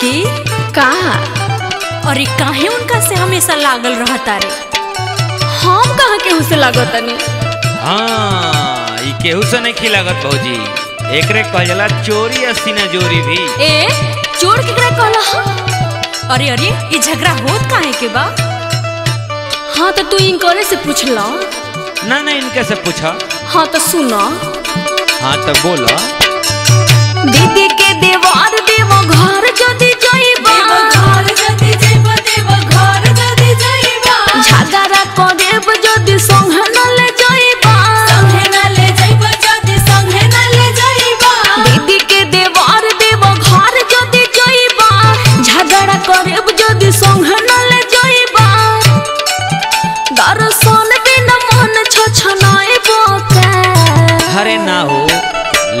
छोटकी का अरे काहे उनका से हमेशा लागल रहता रे? हम कहाँ केहू से लागतनी हाँ ई केहू से नहीं खिलागत भौजी। एकरे कहल चोरी अस्सी न जोरी भी। ए चोर केकरा कहला? अरे अरे ई झगड़ा होत काहे के बा? हाँ तो तू इनकरे से पूछला ना ना इनके से पूछा। हाँ तो सुना। हाँ तो बोला। दीदी के देव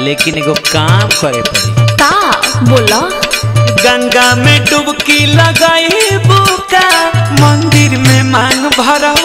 लेकिन एगो काम करे पड़ी। का बोला। गंगा में डुबकी लगाई बुका। मंदिर में मांग भरवाई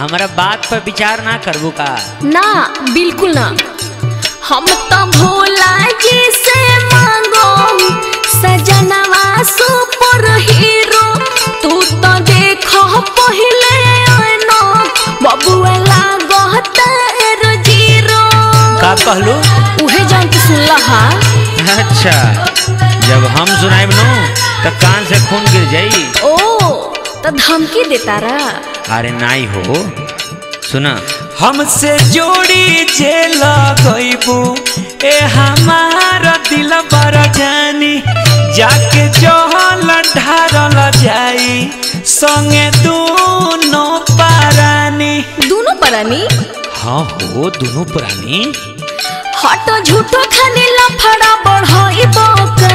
हमारा बात पर विचार ना करबू का ना बिल्कुल ना। हम तो भोला जी से मांगो सजनवा सुपर हीरो। तू तो देखो पहले आनो बबुआ लागत रो ज़ीरो। का कहलू? उहे जान के सुनला हा? अच्छा जब हम सुनाइब नो तो कान से खून गिर जाई। ओ तो धमकी देता रा अरे नाई हो सुना। हमसे जोड़ी जे लगइबू ए हमारा दिल बर जानी जाके जहल ढारल जाई संगे दोनों पारानी। दोनों परानी? हाँ हो दोनों प्राणी हट झूठो खाने लफड़ा बढ़ाई बोका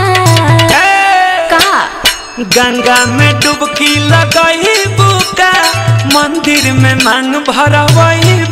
का? गंगा में डुबकी लगही बुका मंदिर में मांग भरवई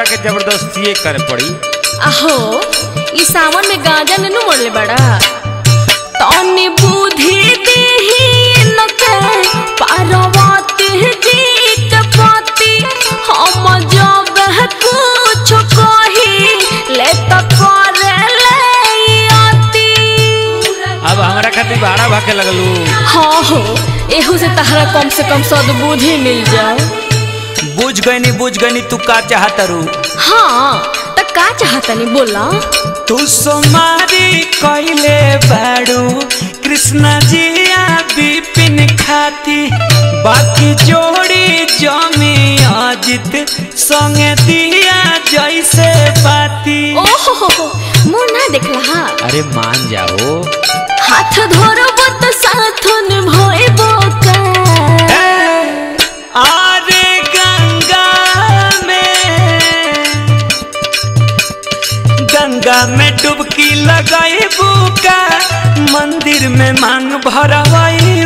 लागत के ज़बरदस्ती कर पड़ी। अहो ई सावन में गांजा ननु मोड़ले बड़ा। तनी बुद्धि देही नके पार्वती जी के पति। हम जब कुछ कही ले त करे ले आती। अब हमारा खातिर भाड़ा भाके लगलू। हाँ हो एहू से तहरा कम से कम सद्बुद्धि मिल जाओ बुझ गईनी बुझ गईनी तू का चाहतरू हाँ त का चाहतनी बोला। तू सोमारी कइले बाड़ू कृष्ण जिया बिपिन खाती। बाकी जोड़ी जमी अजित संगे दिया जैसे पाती। ओहो मुँह ना देखला हा। अरे मान जाओ। हाथ धरब में डुबकी लगाई बुका मंदिर में मांग भरवाई